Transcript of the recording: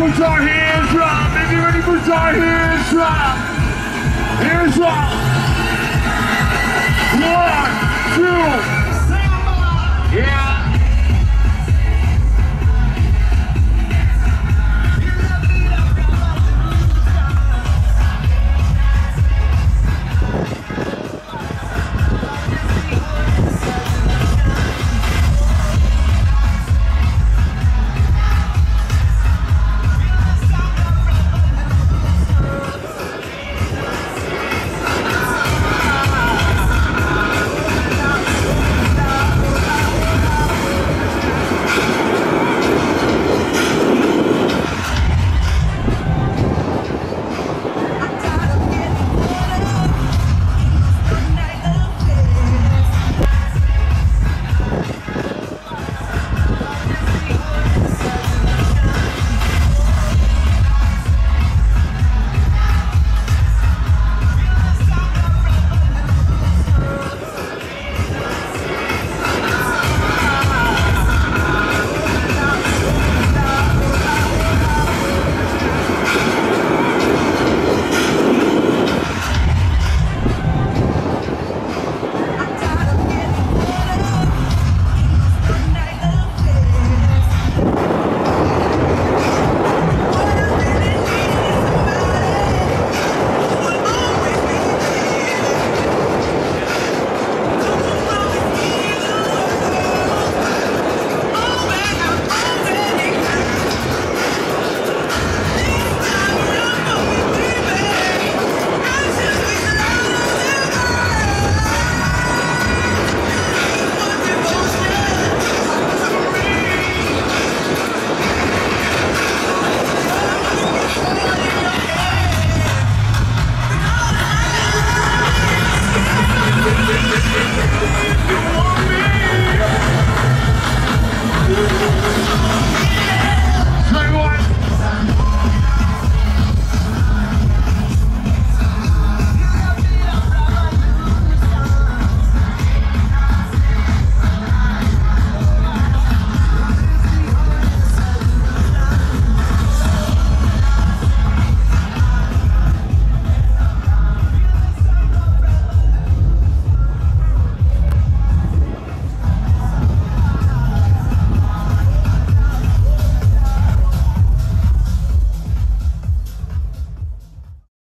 Put your hands up? If you're ready put your hands up. Hands up. One, two.